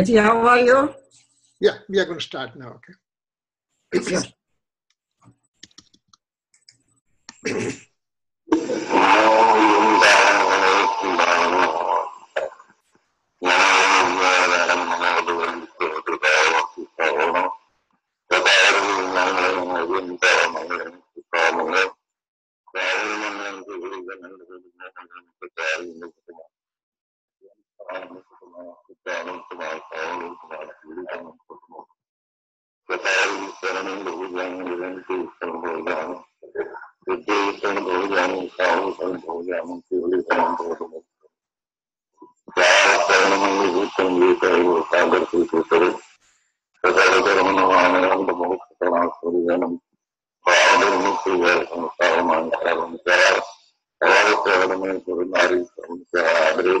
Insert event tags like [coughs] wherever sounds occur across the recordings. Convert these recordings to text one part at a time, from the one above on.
Betty, how are you? Yeah, we are going to start now. Okay. Yeah. [laughs] balance of alcohol is not really unimportant. The body is turning, the vision is in two, some goes on. The day is going to go down, the power is going to go down, the fuel is going to go down. ാദർശിച്ചത് സകലതരമനമാണ് ബഹുസമാസ്വരികണം സംസ്ഥാനമാണ് സംസ്കാരം അതാണ് കേവലമായി കുറുനാരി സംസ്കാരം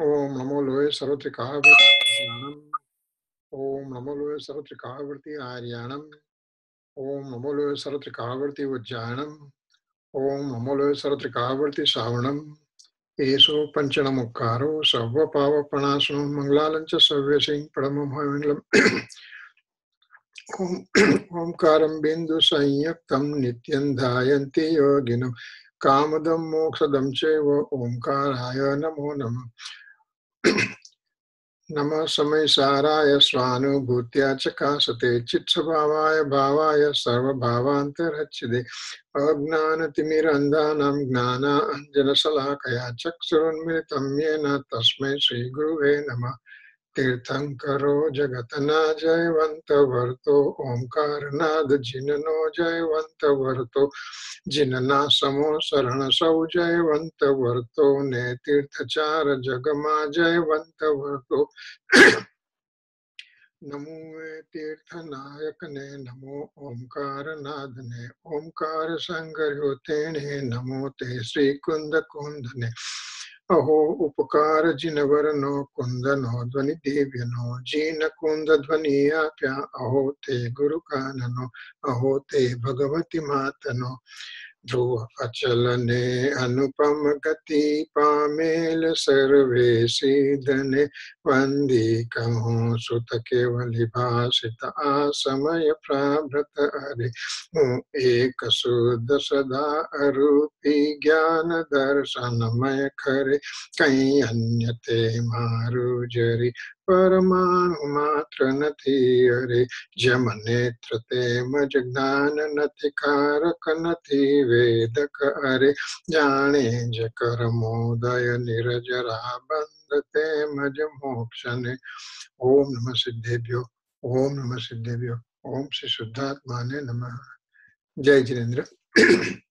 ओम नमो लोहे सर्वत्रिकावृत्तियाणम ओम नमो लोहे सर्वत्रिकावृत्ति आर्याणम ओम नमो लोहे सर्वत्रिकावृत्ति उज्जायणम ओम नमो लोहे सर्वत्रिकावृत्ति श्रावणम। एषो पञ्चणमुक्कारो सर्वपावप्रणाशनो मङ्गलालं च सर्वेसिं परममङ्गलम् ओङ्कारं बिन्दुसंयुक्तं नित्यं धायन्ति योगिनं कामदं मोक्षदं चैव ओङ्काराय नमो नमः। नमः समयसाराय स्वानुभूत्या चकाशते चित्स्वभावाय भावाय सर्वभावान्तरच्चिदे अज्ञानतिमिरन्धानां ज्ञानाञ्जनशलाकया चक्षुरुन्मिलितं येन तस्मै श्रीगुरुवे नमः। तीर्थंकरो जगतना जयवंत वर्तो ओंकार नाद जिननो जयवंत वर्तो जिनना समो शरण सौ जयवंत वर्तो ने तीर्थचार जगमा जयवंत वर्तो नमो तीर्थ नायक ने नमो ओंकार नाद ने ओंकार संगर तेने नमो ते श्री कुंद कुंद ने अहो उपकार जिनवर नो कुंद नो ध्वनि दिव्यनो जीन कुंद ध्वनि अहो ते गुरु काननो अहो ते भगवती मातनो। ध्रुव अचल ने अनुपम गति पामेल सर्वे सीधने वंदी कहूँ सुत केवली भाषित आसमय प्राभृत हरे। एक शुद्ध सदा अरूपी ज्ञान दर्शनमय खरे। कहीं अन्य ते मारु जरी परमाणु मात्र नथी अरे जम नेत्र ते मज ज्ञान नथि कारक नथि वेदक अरे जाने ज कर मोदय निरजरा बंद ते मज मोक्षने ओम नमः सिद्धेभ्यो, ओम नमः सिद्धेभ्यो, ओम श्री शुद्धात्माने नमः। जय Jinendra. [clears throat]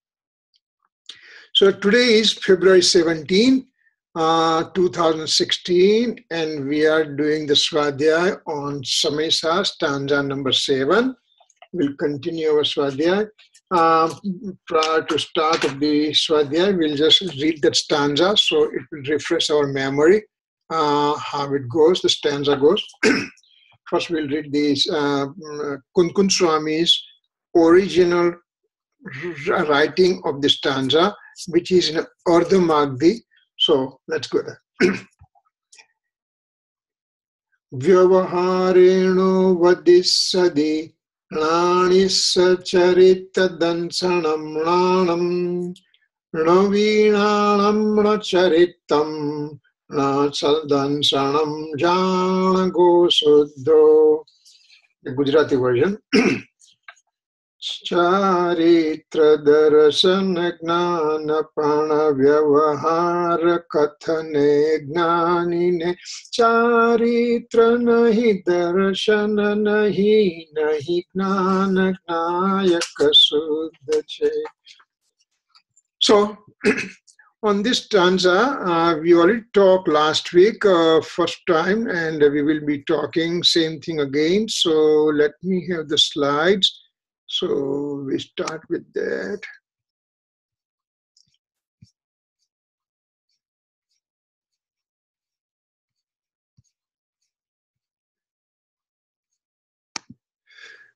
So today is February 17 uh, 2016, and we are doing the Swadhyay on Samaysar, stanza number seven. We'll continue our Swadhyay. Um, prior to start of the Swadhyay, we'll just read that stanza so it will refresh our memory uh, how it goes, the stanza goes. [clears throat] First, we'll read this uh, Kundkund Swami's original writing of the stanza, which is in Ardha Magadhi, so let's go there. व्यवहारेणो वदिष्यदि णाणिसचरितदंसणं णाणं णवीणाणं णचरितं णसदंसणं जाणगोशुद्धो Gujarati version चारित्र दर्शन ज्ञान पण व्यवहार कथने ज्ञानी ने चारित्र नहीं दर्शन नहीं नहीं ज्ञान नायक शुद्ध छे so [clears throat] on this stanza, uh, we already talked last week, uh, first time, and we will be talking same thing again. So let me have the slides. So we start with that.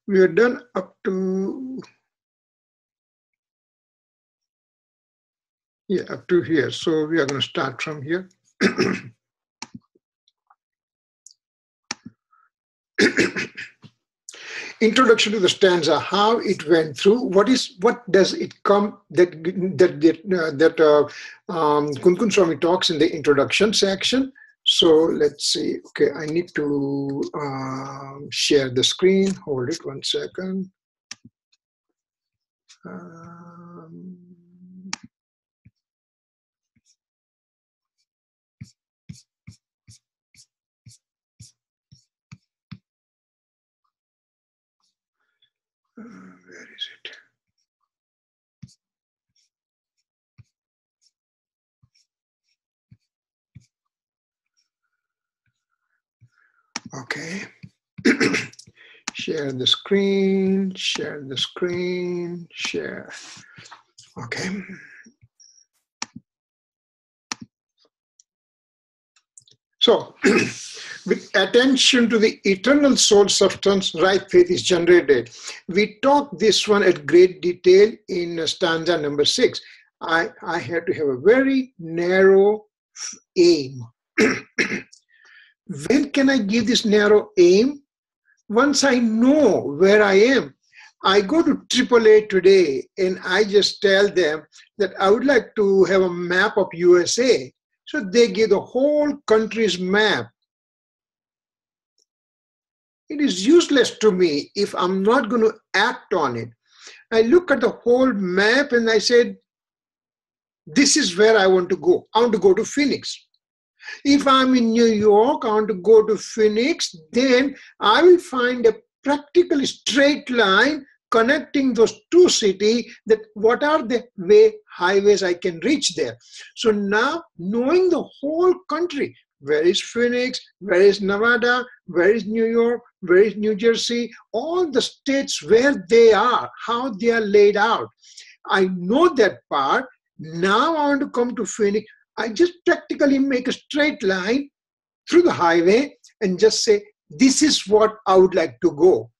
We are done up to Yeah, up to here. So we are going to start from here. Introduction to the stanza, how it went through, what is what does it come that that that, uh, that uh, um, Kundkund Swami talks in the introduction section. So let's see. Okay, I need to uh, share the screen. Hold it one second. Um, where is it? Okay. [clears throat] share the screen, share the screen, share. Okay. So, [clears throat] with attention to the eternal soul substance, right faith is generated. We talked this one at great detail in stanza number six. I, I had to have a very narrow aim. [clears throat] when can I give this narrow aim? Once I know where I am. I go to AAA today and I just tell them that I would like to have a map of USA. So they give the whole country's map it is useless to me if I'm not going to act on it. I look at the whole map and I said, this is where I want to go. I want to go to Phoenix. If I'm in New York, I want to go to Phoenix, then I will find a practically straight line connecting those two cities that what are the way highways I can reach there. So now knowing the whole country, where is Phoenix? Where is Nevada? Where is New York? Where is New Jersey? All the states where they are, how they are laid out. I know that part. Now I want to come to Phoenix. I just practically make a straight line through the highway and just say, this is what I would like to go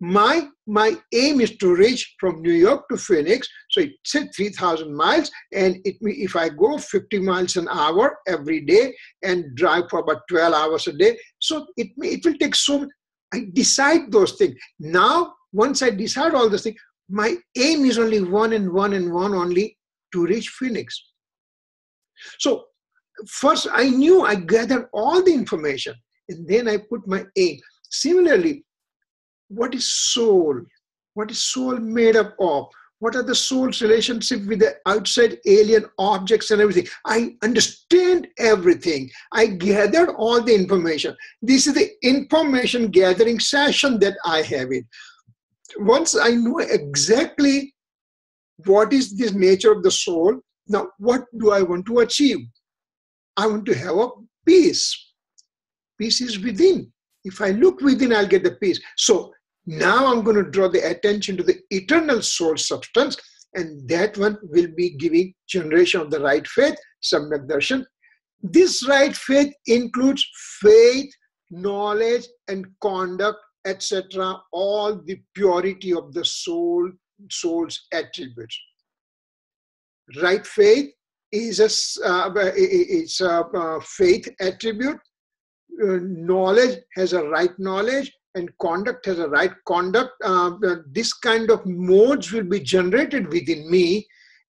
my my aim is to reach from New York to Phoenix. So it said 3,000 miles, and it, if I go 50 miles an hour every day and drive for about 12 hours a day, so it it will take so. I decide those things now. Once I decide all those things, my aim is only one and one and one only to reach Phoenix. So first, I knew I gathered all the information, and then I put my aim. Similarly, what is soul? What is soul made up of? What are the soul's relationship with the outside alien objects and everything? I understand everything. I gathered all the information. This is the information gathering session that I have it. Once I know exactly what is this nature of the soul, now what do I want to achieve? I want to have a peace. Peace is within. If I look within, I'll get the peace. So now I'm going to draw the attention to the eternal soul substance, and that one will be giving generation of the right faith, Samyak Darshan. This right faith includes faith, knowledge, and conduct, etc., all the purity of the soul, soul's attributes. Right faith is a, uh, it's a uh, faith attribute. Uh, knowledge has a right knowledge and conduct has a right conduct, uh, this kind of modes will be generated within me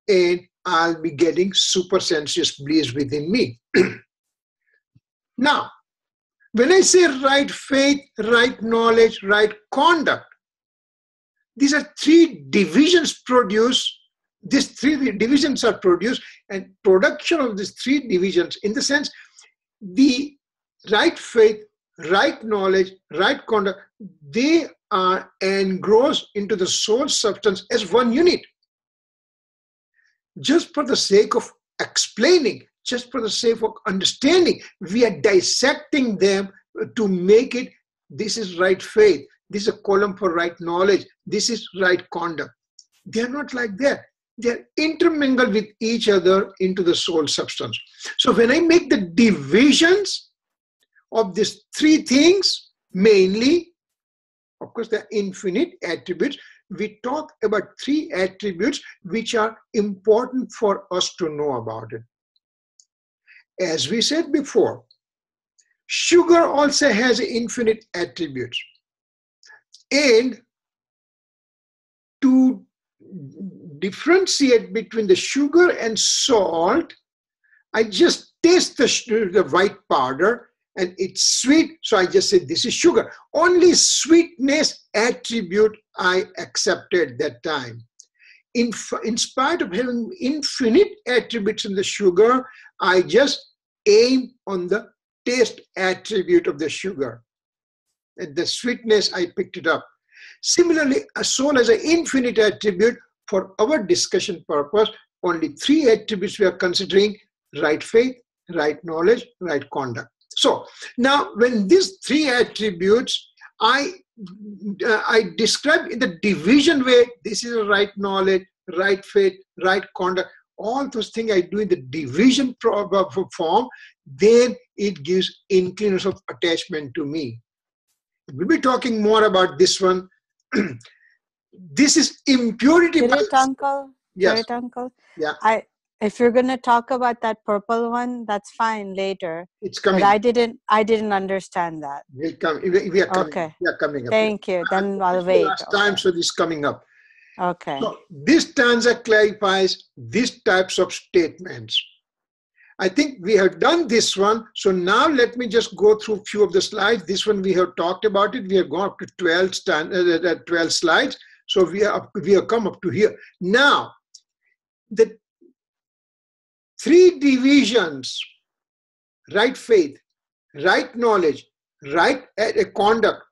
and I'll be getting super sensuous bliss within me. [clears throat] now, when I say right faith, right knowledge, right conduct, these are three divisions produced. These three divisions are produced, and production of these three divisions, in the sense, the right faith, right knowledge, right conduct, they are engrossed into the soul substance as one unit. Just for the sake of explaining just for the sake of understanding. We are dissecting them to make it this is right faith, this is a column for right knowledge, this is right conduct. They're not like that. They're intermingled with each other into the soul substance. So when I make the divisions of these three things, mainly, of course, the infinite attributes, we talk about three attributes which are important for us to know about it. As we said before, sugar also has infinite attributes. And to differentiate between the sugar and salt, I just taste the, the white powder and it's sweet, so I just said this is sugar. Only sweetness attribute I accepted that time. In, in spite of having infinite attributes in the sugar, I just aim on the taste attribute of the sugar. And the sweetness, I picked it up. Similarly, a soul has an infinite attribute. For our discussion purpose, only three attributes we are considering right faith, right knowledge, right conduct. So now when these three attributes, I, uh, I describe in the division way, this is right knowledge, right faith, right conduct, all those things I do in the division form, then it gives inclination of attachment to me. We'll be talking more about this one. [clears throat] this is impurity. Spirit uncle. Yes. uncle. Yeah. I if you're gonna talk about that purple one, that's fine later. It's coming. But I didn't. I didn't understand that. We'll come. We are coming. Okay. We are coming up. Thank you. Then I'll wait. Last time, so this coming up. Okay. So this stanza clarifies these types of statements. I think we have done this one. So now let me just go through a few of the slides. This one we have talked about it. We have gone up to 12, stand, uh, uh 12 slides. So we are up, we have come up to here. Now, the three divisions, right faith, right knowledge, right uh, conduct,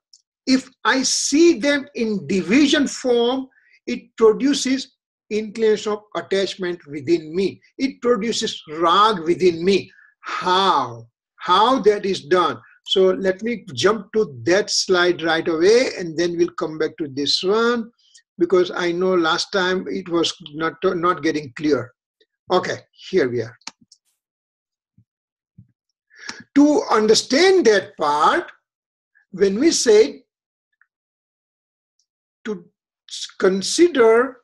if I see them in division form, it produces inclination of attachment within me. It produces rag within me. How? How that is done. So let me jump to that slide right away and then we'll come back to this one because I know last time it was not, not getting clear. Okay, here we are. To understand that part, when we say to consider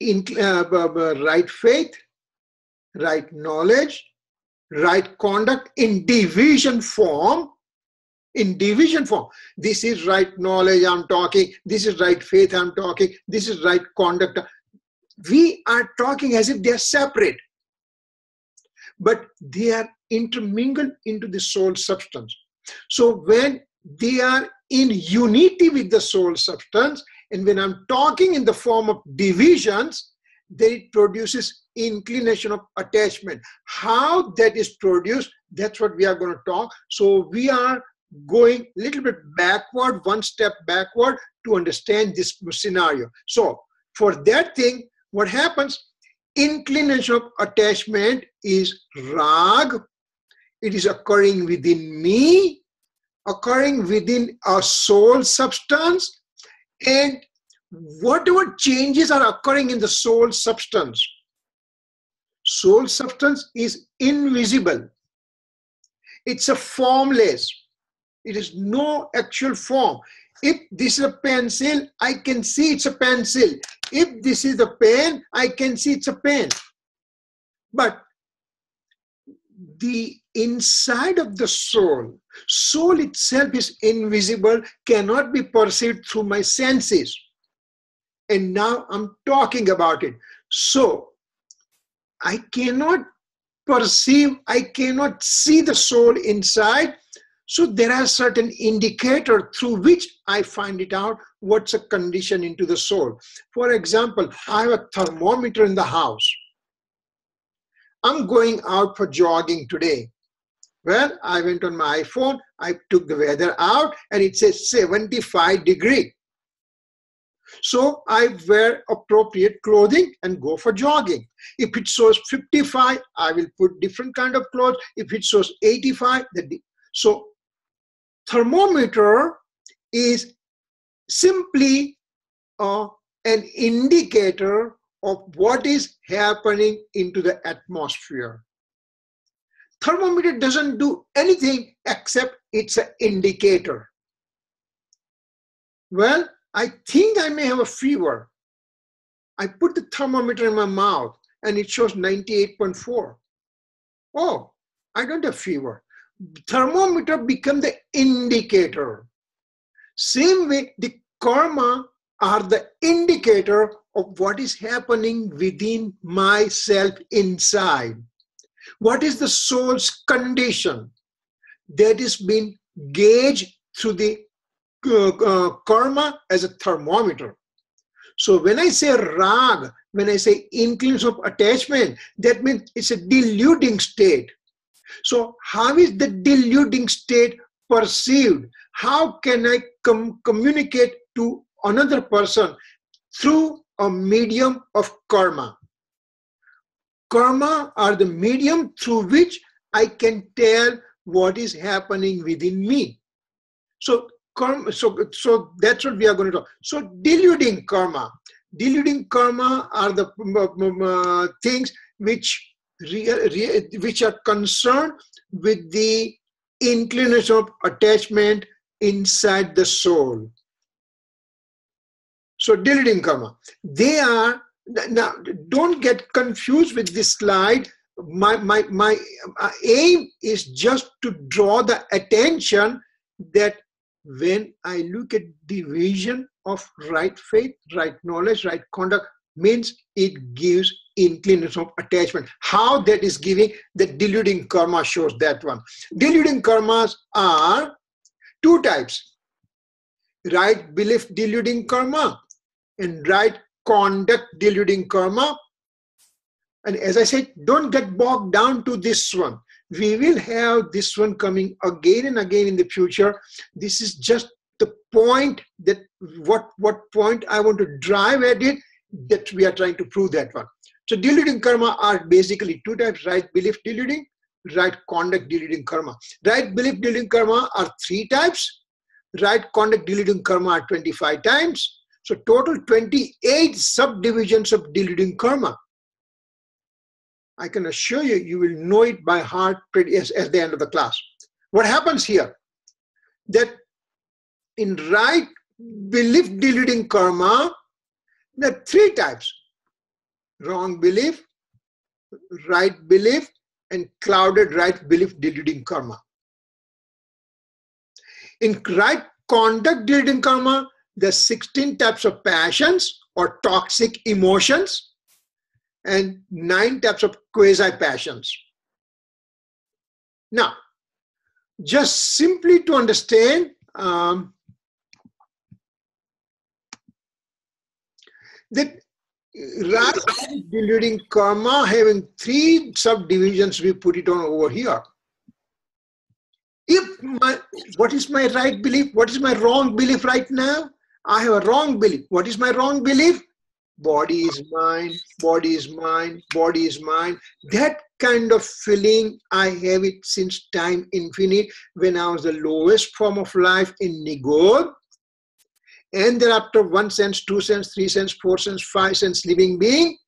in, uh, right faith, right knowledge, right conduct in division form. In division form, this is right knowledge I'm talking, this is right faith I'm talking, this is right conduct. We are talking as if they are separate, but they are intermingled into the soul substance. So when they are in unity with the soul substance, and when I'm talking in the form of divisions, then it produces inclination of attachment. How that is produced, that's what we are going to talk. So we are going a little bit backward, one step backward to understand this scenario. So for that thing, what happens? Inclination of attachment is rag. It is occurring within me, occurring within a soul substance, and whatever changes are occurring in the soul substance, soul substance is invisible. It's a formless. It is no actual form. If this is a pencil, I can see it's a pencil. If this is a pen, I can see it's a pen. But the inside of the soul, soul itself is invisible, cannot be perceived through my senses. And now I'm talking about it. So I cannot perceive, I cannot see the soul inside. So there are certain indicator through which I find it out what's a condition into the soul. For example, I have a thermometer in the house. I'm going out for jogging today. Well, I went on my iPhone, I took the weather out, and it says 75 degree. So I wear appropriate clothing and go for jogging. If it shows 55, I will put different kind of clothes. If it shows 85, the so thermometer is simply uh, an indicator of what is happening into the atmosphere. Thermometer doesn't do anything except it's an indicator. Well, I think I may have a fever. I put the thermometer in my mouth and it shows 98.4. Oh, I don't have fever. Thermometer become the indicator. Same way, the karma are the indicator of what is happening within myself inside. What is the soul's condition that is being gauged through the uh, uh, karma as a thermometer. So when I say rag, when I say inclination of attachment, that means it's a deluding state. So how is the deluding state perceived? How can I com- communicate to another person through a medium of karma? Karma are the medium through which I can tell what is happening within me. So karma, so, so that's what we are going to talk. So deluding karma. Deluding karma are the uh, things which which are concerned with the inclination of attachment inside the soul. So deluding karma. They are now don't get confused with this slide. My my my uh, aim is just to draw the attention that when I look at the vision of right faith, right knowledge, right conduct, means it gives inclination of attachment. How that is giving the deluding karma shows that one. Deluding karmas are two types right belief deluding karma and right conduct deluding karma. And as I said, don't get bogged down to this one we will have this one coming again and again in the future this is just the point that what what point i want to drive at it that we are trying to prove that one so deluding karma are basically two types right belief deluding right conduct deluding karma right belief deluding karma are three types right conduct deluding karma are 25 times so total 28 subdivisions of deluding karma I can assure you, you will know it by heart pretty as, as the end of the class. What happens here? That in right belief deluding karma, there are three types wrong belief, right belief, and clouded right belief deluding karma. In right conduct deluding karma, there are 16 types of passions or toxic emotions and nine types of quasi passions. Now, just simply to understand, um, that uh, right deluding karma having three subdivisions, we put it on over here. If my, what is my right belief? What is my wrong belief right now? I have a wrong belief. What is my wrong belief? body is mine, body is mine, body is mine. That kind of feeling, I have it since time infinite when I was the lowest form of life in Nigod. And thereafter, one sense, two sense, three sense, four sense, five sense living being.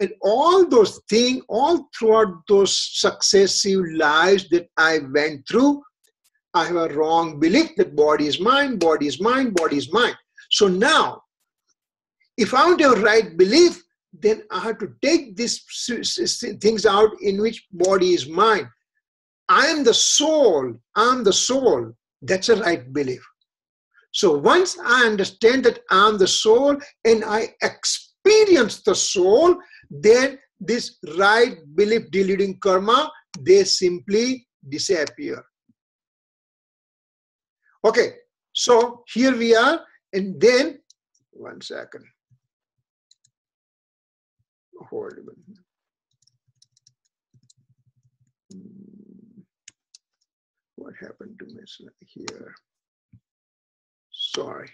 And all those things, all throughout those successive lives that I went through, I have a wrong belief that body is mine, body is mine, body is mine. So now, if I want to have right belief, then I have to take these things out in which body is mine. I am the soul. I am the soul. That's a right belief. So once I understand that I am the soul and I experience the soul, then this right belief deluding karma, they simply disappear. Okay, so here we are, and then one second horrible. Hmm. What happened to Miss here? Sorry.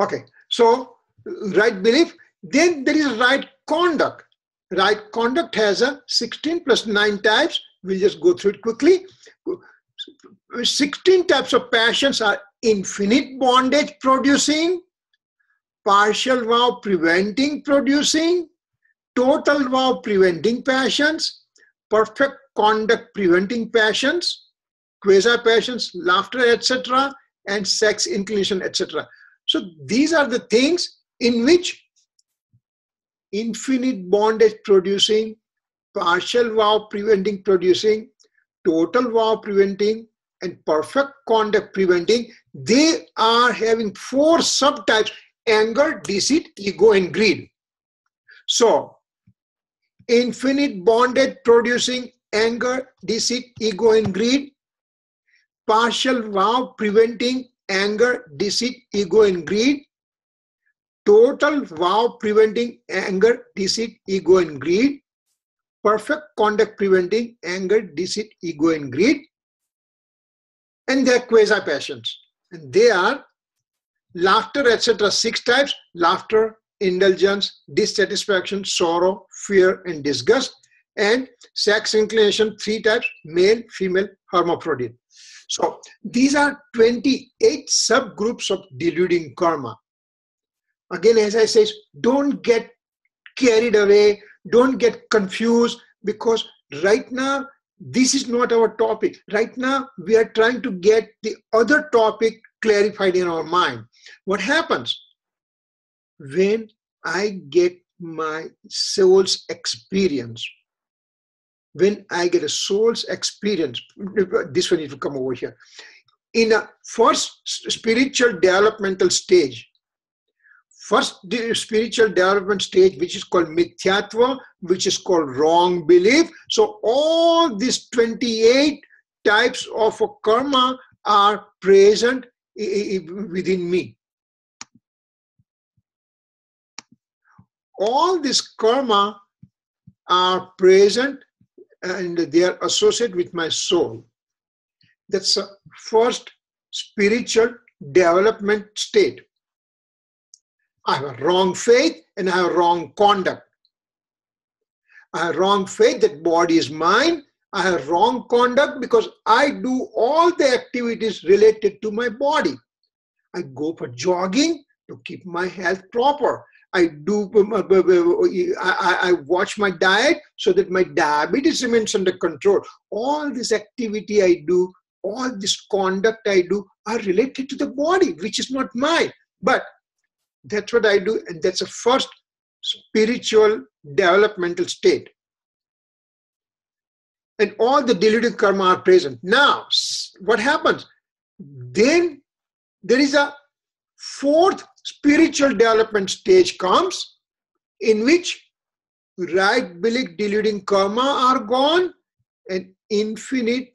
Okay, so right belief, then there is right conduct. Right conduct has a 16 plus 9 types. We'll just go through it quickly. 16 types of passions are infinite bondage producing, partial vow preventing producing, total vow preventing passions, perfect conduct preventing passions, quasi passions, laughter, etc., and sex inclination, etc. So these are the things in which infinite bondage producing, partial vow preventing producing, total vow preventing, and perfect conduct preventing, they are having four subtypes anger, deceit, ego, and greed. So, infinite bondage producing anger, deceit, ego, and greed, partial vow preventing anger, deceit, ego, and greed, total vow preventing anger, deceit, ego, and greed, perfect conduct preventing anger, deceit, ego, and greed, and their quasi passions. And they are laughter, etc. Six types laughter, indulgence, dissatisfaction, sorrow, fear, and disgust. And sex inclination, three types male, female, hermaphrodite. So these are 28 subgroups of deluding karma. Again, as I say, don't get carried away, don't get confused because right now this is not our topic. Right now, we are trying to get the other topic clarified in our mind. What happens when I get my soul's experience? When I get a soul's experience, this one needs to come over here. In a first spiritual developmental stage, first spiritual development stage, which is called mithyatva, which is called wrong belief. So all these 28 types of karma are present within me. All this karma are present and they are associated with my soul. That's the first spiritual development state. I have a wrong faith and I have wrong conduct. I have wrong faith that body is mine. I have wrong conduct because I do all the activities related to my body. I go for jogging to keep my health proper. I do. Uh, uh, uh, I, I watch my diet so that my diabetes remains under control. All this activity I do, all this conduct I do, are related to the body, which is not mine. But that's what I do, and that's a first spiritual developmental state. And all the deluded karma are present. Now, what happens? Then there is a fourth spiritual development stage comes in which right belief deluding karma are gone and infinite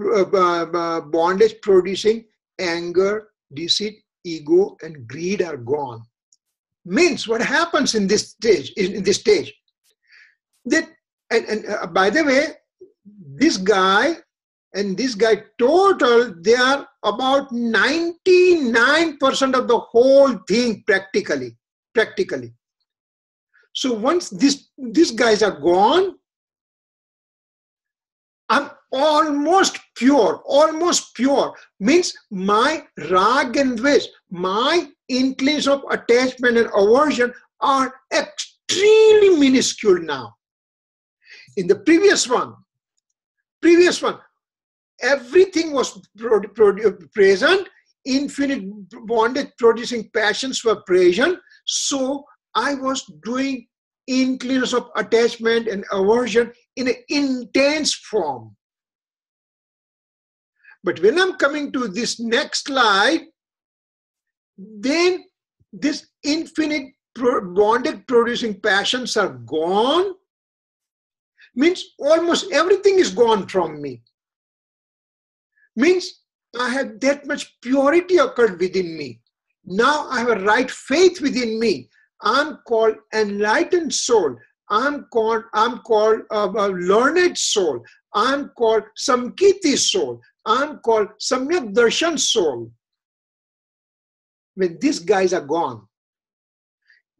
uh, uh, bondage producing anger, deceit, ego, and greed are gone. Means what happens in this stage, in, this stage, that, and, and uh, by the way, this guy and this guy total, they are about 99% of the whole thing practically, practically. So once this, these guys are gone, I'm almost pure, almost pure means my rag and dvesh, my inclination of attachment and aversion are extremely minuscule now. In the previous one, previous one, everything was present, infinite bondage producing passions were present. So I was doing inclination of attachment and aversion in an intense form. But when I'm coming to this next slide, then this infinite bonded producing passions are gone. Means almost everything is gone from me. Means I have that much purity occurred within me. Now I have a right faith within me. I'm called enlightened soul. I'm called I'm called a, a learned soul. I'm called Samkiti soul. I'm called Samyak Darshan soul. when these guys are gone,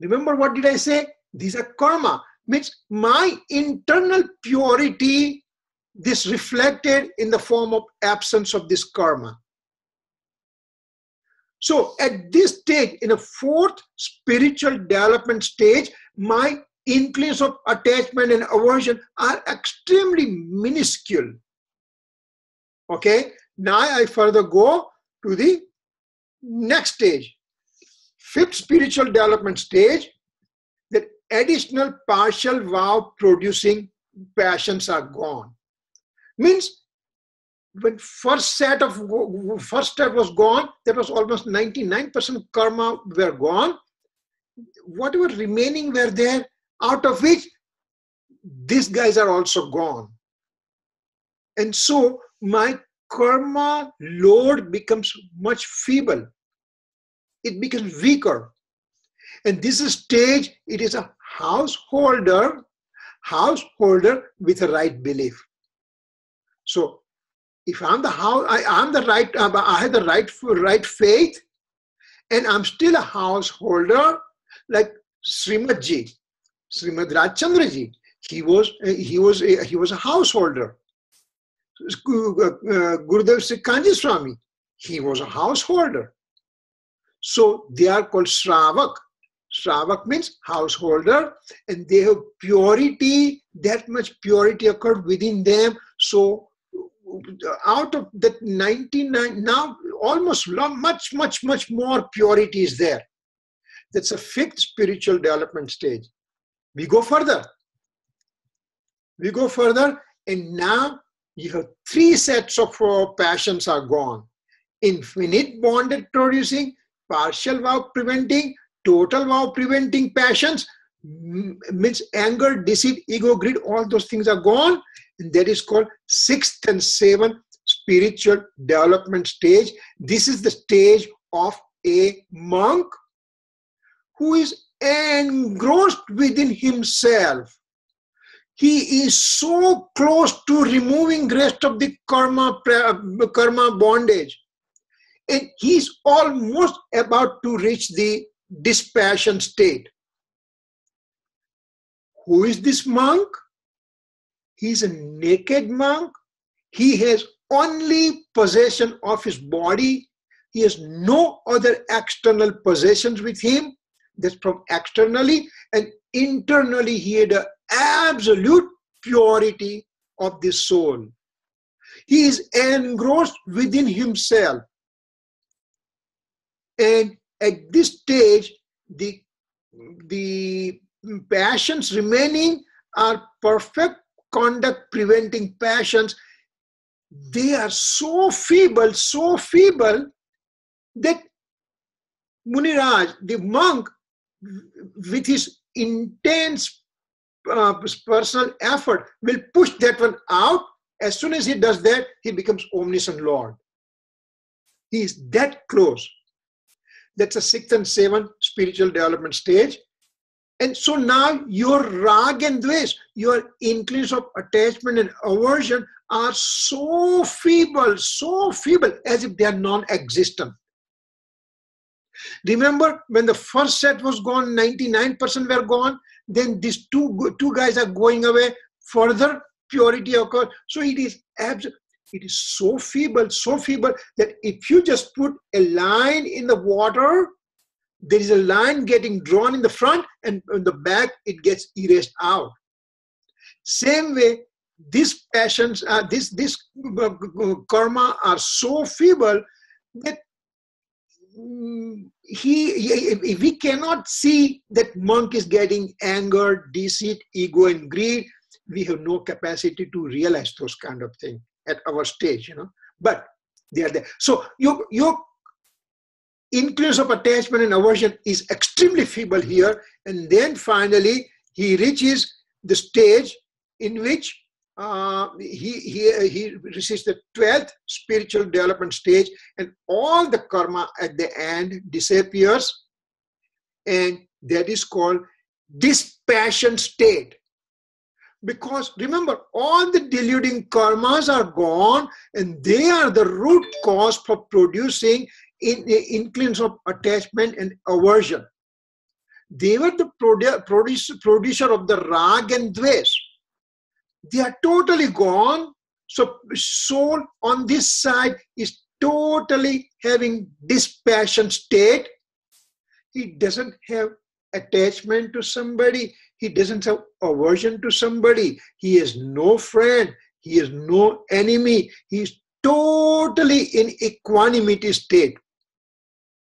remember what did I say? These are karma, means my internal purity, this reflected in the form of absence of this karma. So at this stage, in a fourth spiritual development stage, my inclines of attachment and aversion are extremely minuscule. Okay, now I further go to the next stage. Fifth spiritual development stage, that additional partial vow producing passions are gone. Means when first set of first step was gone, that was almost 99% karma were gone. Whatever remaining were there, out of which these guys are also gone. And so my karma load becomes much feeble. It becomes weaker. And this stage, it is a householder, householder with a right belief. So if I'm the house, I am the right, uh, I have the right right faith, and I'm still a householder, like Srimadji, Srimad Rajchandraji. He was uh, he was uh, he was a householder. Uh, Gurudev Sikhanji Swami, he was a householder. So they are called Shravak. Shravak means householder, and they have purity, that much purity occurred within them. So out of that 99, now almost much, much, much more purity is there. That's a fifth spiritual development stage. We go further. We go further, and now you have three sets of uh, passions are gone infinite bonded producing, partial vow preventing, total vow preventing passions means anger, deceit, ego, greed, all those things are gone. And that is called sixth and seventh spiritual development stage. This is the stage of a monk who is engrossed within himself. He is so close to removing rest of the karma uh, karma bondage. And he's almost about to reach the dispassion state. Who is this monk he's a naked monk he has only possession of his body he has no other external possessions with him that's from externally and internally he had a absolute purity of the soul. He is engrossed within himself. And at this stage, the, the passions remaining are perfect conduct preventing passions. They are so feeble, so feeble that Muniraj, the monk, with his intense uh, personal effort will push that one out. As soon as he does that, he becomes omniscient Lord. He is that close. That's a sixth and seventh spiritual development stage. And so now your rag and dvesh, your inclines of attachment and aversion are so feeble, so feeble, as if they are non existent. Remember when the first set was gone, 99% were gone then these two two guys are going away further purity occurs so it is abs- it is so feeble so feeble that if you just put a line in the water there is a line getting drawn in the front and in the back it gets erased out. Same way these passions are this this karma are so feeble that mm, he, he we cannot see that monk is getting anger deceit ego and greed. We have no capacity to realize those kind of things at our stage you know. But they are there. So your your increase of attachment and aversion is extremely feeble here. And then finally he reaches the stage in which uh, he, he, he receives the 12th spiritual development stage and all the karma at the end disappears. And that is called dispassion state. Because remember all the deluding karmas are gone and they are the root cause for producing in, the inclines of attachment and aversion. They were the produ- produce, producer of the rag and dvesh. They are totally gone. So soul on this side is totally having dispassion state. He doesn't have attachment to somebody. He doesn't have aversion to somebody. He has no friend. He has no enemy. He is totally in equanimity state.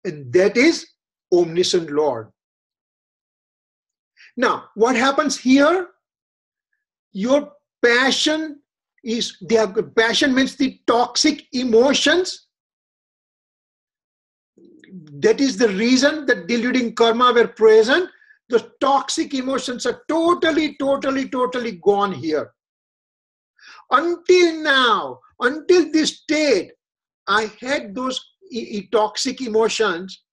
And that is omniscient Lord. Now, what happens here? Your passion is the passion means the toxic emotions. That is the reason that deluding karma were present. The toxic emotions are totally, totally, totally gone here. Until now, until this state, I had those e- toxic emotions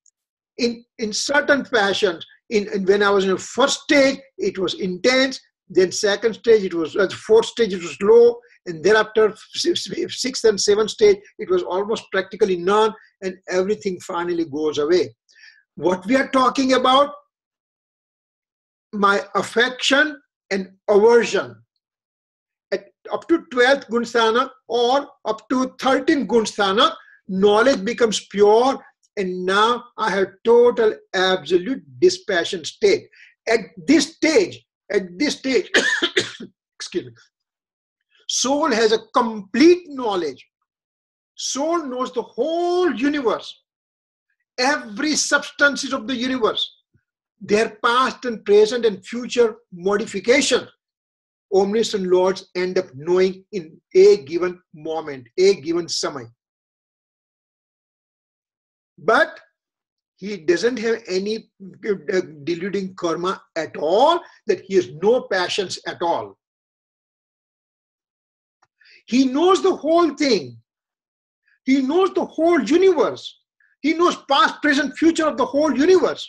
in, in certain fashions. In, in, when I was in the first stage, it was intense. Then second stage, it was uh, fourth stage, it was low, and thereafter sixth and seventh stage, it was almost practically none, and everything finally goes away. What we are talking about, my affection and aversion at up to 12th Gunsthana or up to 13th Gunsthana, knowledge becomes pure and now I have total absolute dispassion state. At this stage, at this stage, [coughs] excuse me, soul has a complete knowledge. Soul knows the whole universe, every substances of the universe, their past and present and future modification omniscient lords end up knowing in a given moment, a given samay. But he doesn't have any uh, deluding karma at all, that he has no passions at all. He knows the whole thing. He knows the whole universe. He knows past, present, future of the whole universe.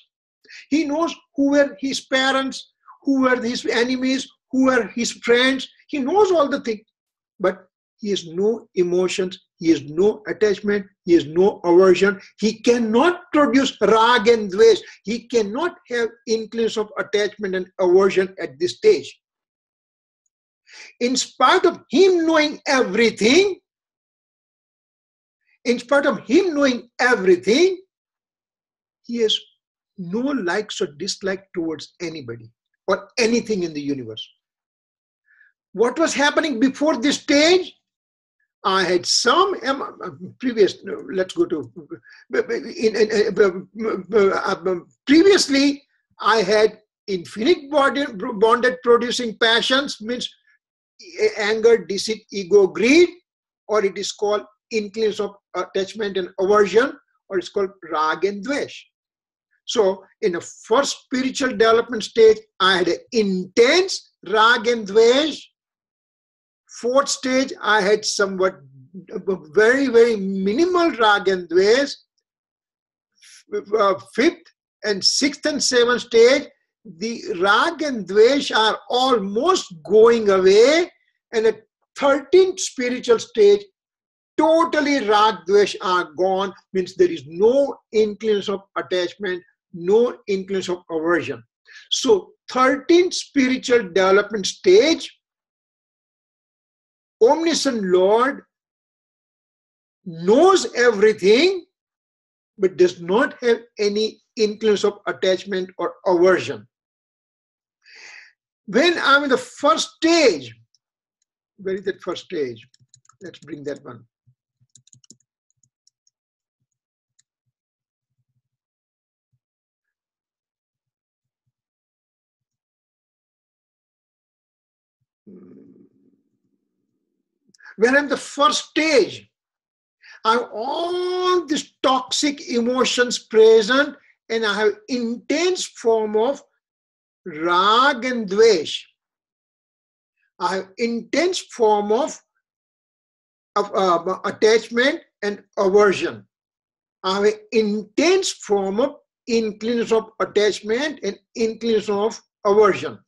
He knows who were his parents, who were his enemies, who were his friends. He knows all the things, but he has no emotions, he has no attachment, he has no aversion. He cannot produce rag and dvesh. He cannot have increase of attachment and aversion at this stage. In spite of him knowing everything, in spite of him knowing everything, he has no likes or dislike towards anybody or anything in the universe what was happening before this stage? I had some um, previous. Uh, let's go to uh, in, in, uh, uh, previously. I had infinite bonded producing passions means anger, deceit, ego, greed, or it is called inclines of attachment and aversion, or it's called rag and dvesh. So in the first spiritual development stage, I had an intense rag and dvesh Fourth stage, I had somewhat very, very minimal rag and dvesh. Uh, fifth and sixth and seventh stage, the rag and dvesh are almost going away. And at 13th spiritual stage, totally rag dvesh are gone, means there is no inclination of attachment, no inclination of aversion. So 13th spiritual development stage, omniscient Lord knows everything but does not have any influence of attachment or aversion. When I'm in the first stage, where is that first stage? Let's bring that one. When I'm the first stage, I have all these toxic emotions present and I have intense form of rag and dvesh. I have intense form of, of uh, attachment and aversion. I have intense form of inclination of attachment and inclination of aversion.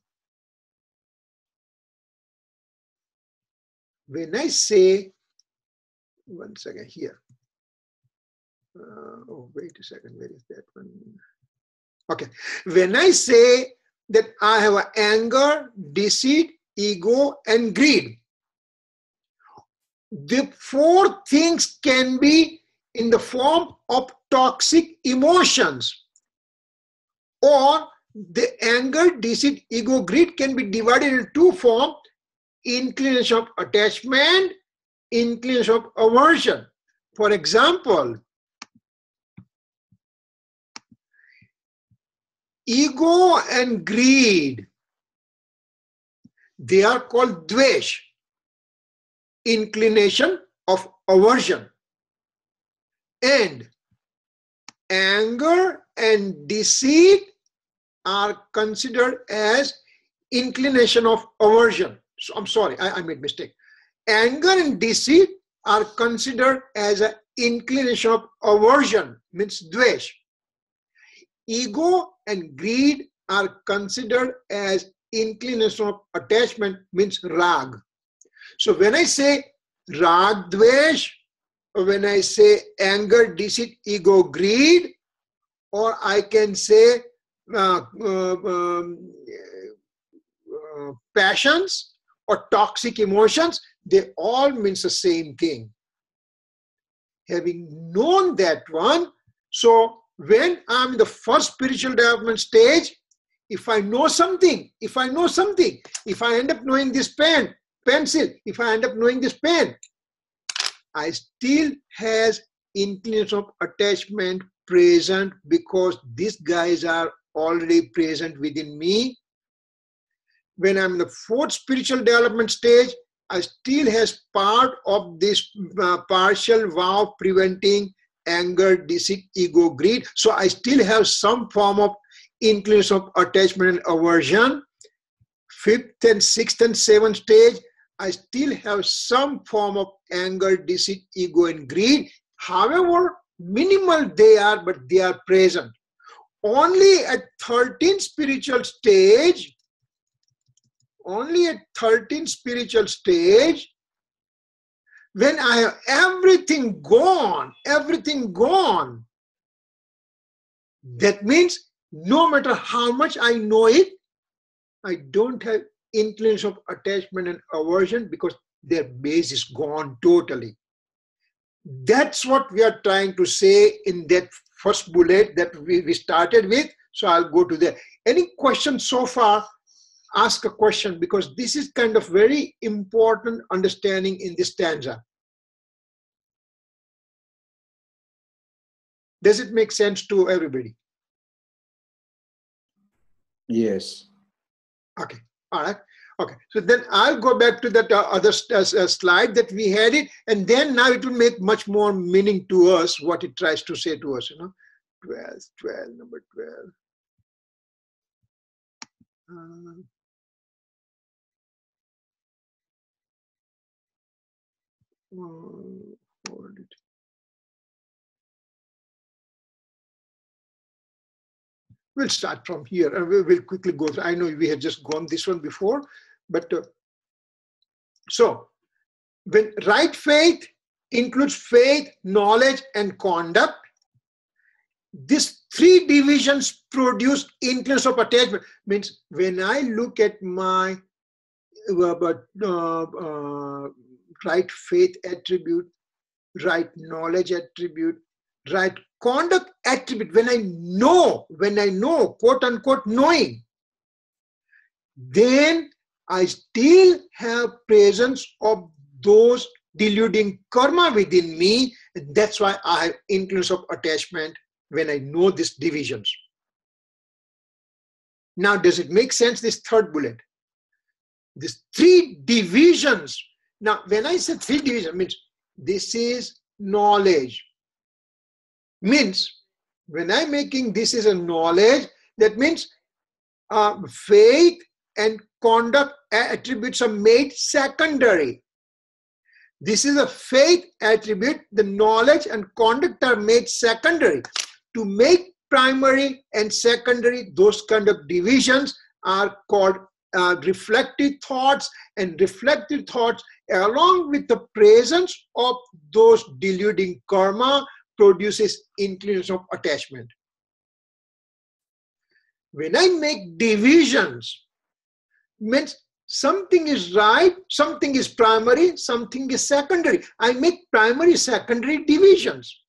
When I say, one second here, uh, oh, wait a second, where is that one? Okay, when I say that I have anger, deceit, ego, and greed, the four things can be in the form of toxic emotions. Or the anger, deceit, ego, greed can be divided in two forms inclination of attachment, inclination of aversion. For example, ego and greed, they are called dvesh, inclination of aversion. And anger and deceit are considered as inclination of aversion. So I'm sorry, I, I made mistake. Anger and deceit are considered as an inclination of aversion, means dvesh. Ego and greed are considered as inclination of attachment, means rag. So when I say rag dvesh, when I say anger, deceit, ego, greed, or I can say uh, uh, um, uh, passions or toxic emotions, they all means the same thing. Having known that one, so when I'm in the first spiritual development stage, if I know something, if I know something, if I end up knowing this pen, pencil, if I end up knowing this pen, I still has inclination of attachment present because these guys are already present within me. When I'm in the fourth spiritual development stage, I still has part of this uh, partial vow preventing anger, deceit, ego, greed. So I still have some form of inclination of attachment and aversion. Fifth and sixth and seventh stage, I still have some form of anger, deceit, ego, and greed. However, minimal they are, but they are present. Only at 13 spiritual stage, only at 13 spiritual stage, when I have everything gone, everything gone, that means no matter how much I know it, I don't have influence of attachment and aversion because their base is gone totally. That's what we are trying to say in that first bullet that we, we started with. So I'll go to there. Any questions so far? Ask a question because this is kind of very important understanding in this stanza. Does it make sense to everybody? Yes. Okay. All right. Okay. So then I'll go back to that uh, other uh, uh, slide that we had it, and then now it will make much more meaning to us what it tries to say to us. You know, 12, 12, number 12. Uh, uh. We'll start from here and we will quickly go through. I know we had just gone this one before, but uh, so when right faith includes faith, knowledge, and conduct, these three divisions produce inclination of attachment. Means when I look at my uh, uh, uh, right faith attribute, right knowledge attribute, right conduct attribute, when I know, when I know, quote unquote, knowing, then I still have presence of those deluding karma within me. That's why I have inclination of attachment when I know these divisions. Now, does it make sense, this third bullet? These three divisions. Now, when I say three divisions, means this is knowledge, means when I'm making this is a knowledge, that means uh, faith and conduct attributes are made secondary. This is a faith attribute, the knowledge and conduct are made secondary. To make primary and secondary, those kind of divisions are called uh, reflective thoughts and reflective thoughts along with the presence of those deluding karma produces inclination of attachment. When I make divisions, means something is right, something is primary, something is secondary. I make primary, secondary divisions.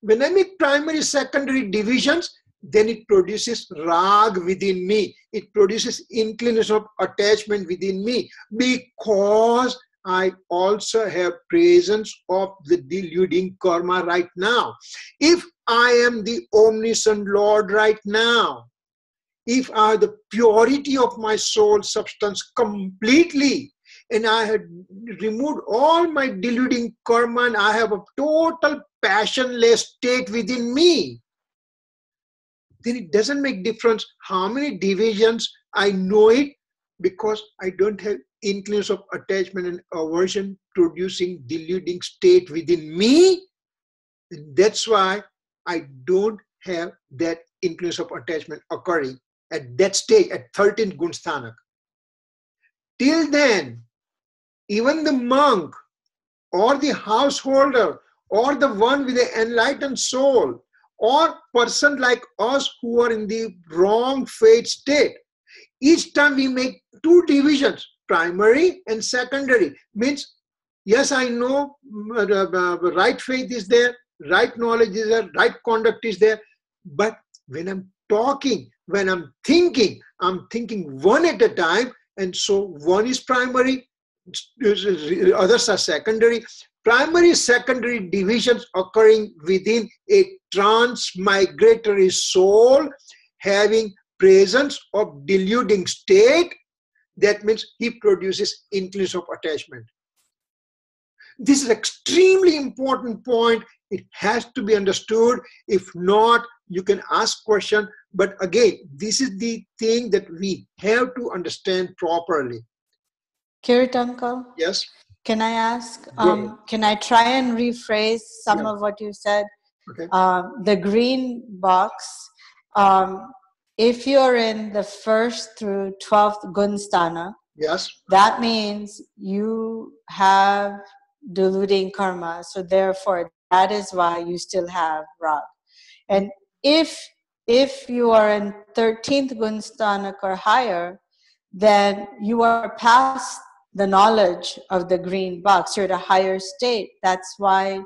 When I make primary, secondary divisions, then it produces rag within me. It produces inclination of attachment within me because I also have presence of the deluding karma right now. If I am the omniscient Lord right now, if I have the purity of my soul substance completely, and I had removed all my deluding karma, and I have a total passionless state within me, then it doesn't make difference how many divisions I know it because I don't have inclination of attachment and aversion producing deluding state within me. That's why I don't have that inclination of attachment occurring at that stage at 13th Gunsthanak. Till then, even the monk or the householder or the one with the enlightened soul or person like us who are in the wrong faith state, each time we make two divisions, primary and secondary, means yes, I know uh, right faith is there, right knowledge is there, right conduct is there, but when I'm talking, when I'm thinking, I'm thinking one at a time, and so one is primary, others are secondary. Primary, secondary divisions occurring within a transmigratory soul having presence of deluding state. That means he produces increase of attachment. This is extremely important point. It has to be understood. If not, you can ask question but again this is the thing that we have to understand properly Kiritanko? yes can i ask um, can i try and rephrase some yeah. of what you said okay. Um, the green box um, if you're in the first through 12th gunstana yes that means you have deluding karma so therefore that is why you still have rag and if if you are in 13th gunstanak or higher, then you are past the knowledge of the green box. You're at a higher state. That's why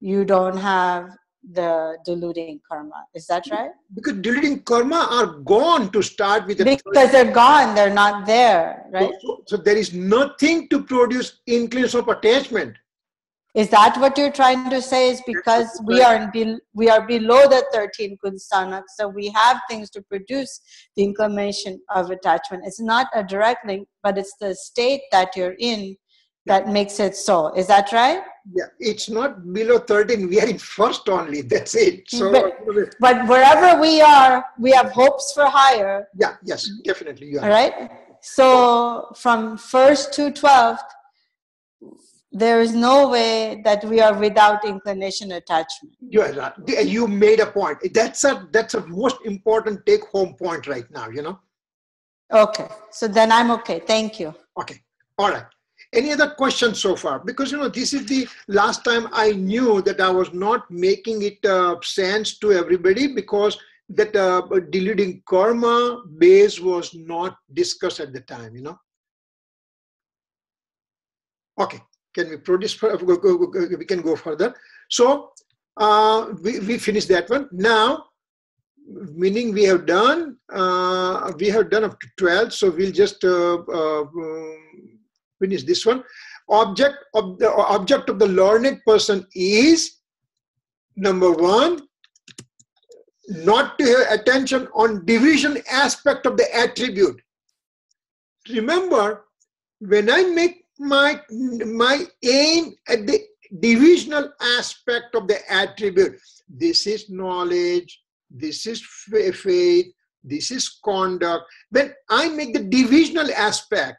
you don't have the deluding karma. Is that right? Because deluding karma are gone to start with. because they're gone, they're not there, right? So, so, there is nothing to produce inclination of attachment. Is that what you're trying to say? Is because we are be, we are below the 13 gunstanak, so we have things to produce the inclination of attachment. It's not a direct link, but it's the state that you're in that makes it so. Is that right? Yeah, it's not below 13. We are in first only. That's it. So, but, but wherever we are, we have hopes for higher. Yeah, yes, definitely. You are. All right. So from first to 12th, there is no way that we are without inclination attachment. You are right. You made a point. That's a that's a most important take home point right now. You know. Okay, so then I'm okay. Thank you. Okay, all right. Any other questions so far? Because you know this is the last time I knew that I was not making it uh, sense to everybody because that uh, deluding karma base was not discussed at the time. You know. Okay, can we produce, we can go further. So uh, we, we finished that one. Now, meaning we have done, uh, we have done up to 12. So we'll just uh, uh finish this one. Object of the object of the learned person is number one, not to have attention on division aspect of the attribute. Remember, when I make my my aim at the divisional aspect of the attribute this is knowledge this is faith this is conduct when i make the divisional aspect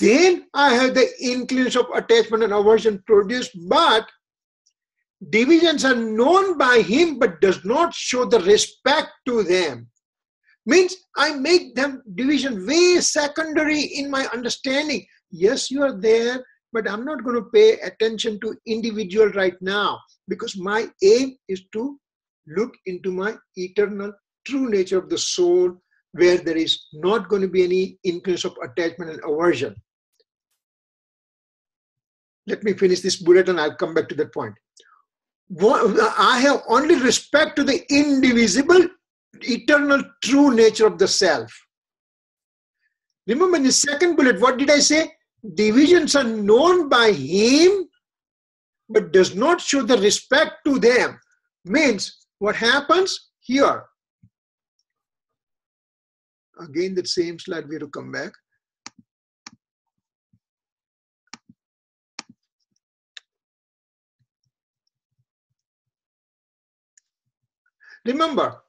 then i have the inclination of attachment and aversion produced but divisions are known by him but does not show the respect to them means I make them division way secondary in my understanding. Yes, you are there. but I'm not going to pay attention to individual right now because my aim is to look into my eternal true nature of the soul where there is not going to be any increase of attachment and aversion. Let me finish this bullet and I'll come back to that point. I have only respect to the indivisible, eternal, true nature of the self. Remember in the second bullet, what did I say? Divisions are known by him, but does not show the respect to them. Means what happens here? Again, that same slide, we have to come back. Remember,